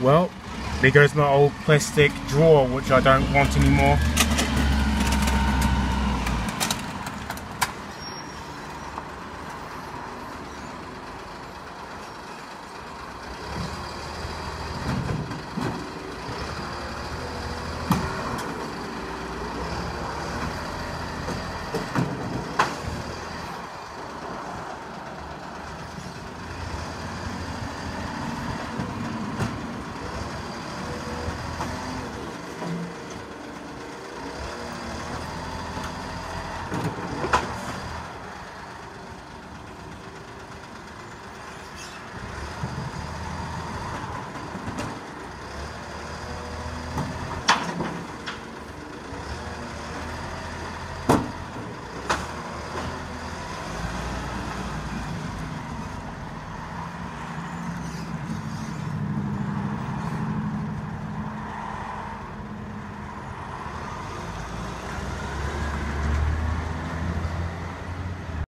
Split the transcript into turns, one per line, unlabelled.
Well, there goes my old plastic drawer, which I don't want anymore.